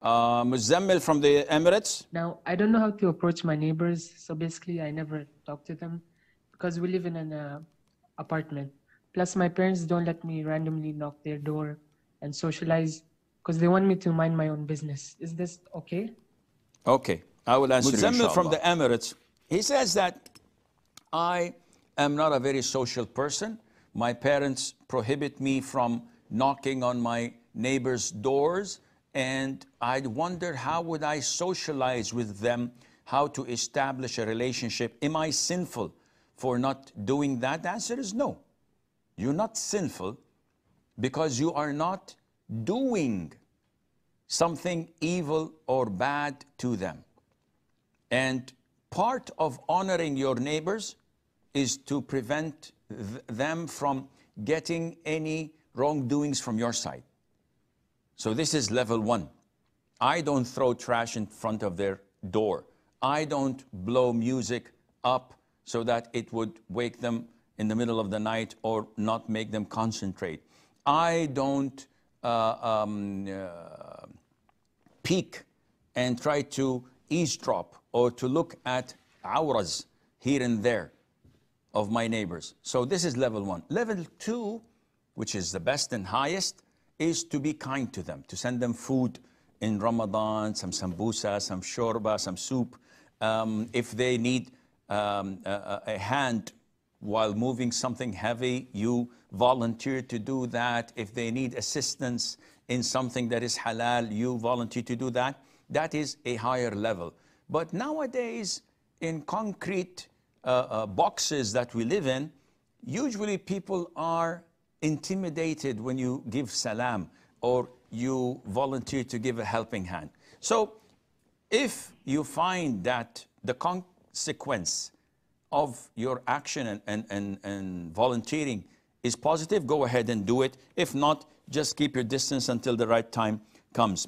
Uh, Muzammil from the Emirates. Now, I don't know how to approach my neighbors, so basically, I never talk to them because we live in an uh, apartment. Plus, my parents don't let me randomly knock their door and socialize because they want me to mind my own business. Is this okay? Okay, I will answer you, from the. Emirates. He says that I am not a very social person. My parents prohibit me from knocking on my neighbors' doors, and I'd wonder how would I socialize with them, how to establish a relationship. Am I sinful for not doing that? The answer is no. You're not sinful because you are not doing something evil or bad to them. And part of honoring your neighbors is to prevent th- them from getting any wrongdoings from your side. So this is level one. I don't throw trash in front of their door. I don't blow music up so that it would wake them in the middle of the night or not make them concentrate. I don't uh, um, uh, peek and try to eavesdrop or to look at awrahs here and there of my neighbors. So this is level one. Level two, which is the best and highest, is to be kind to them, to send them food in Ramadan, some sambusa, some shorba, some soup. Um, if they need um, a, a hand while moving something heavy, you volunteer to do that. If they need assistance in something that is halal, you volunteer to do that. That is a higher level. But nowadays, in concrete uh, uh, boxes that we live in, usually people are intimidated when you give salam or you volunteer to give a helping hand. So if you find that the consequence of your action and, and, and, and volunteering is positive, go ahead and do it. If not, just keep your distance until the right time comes.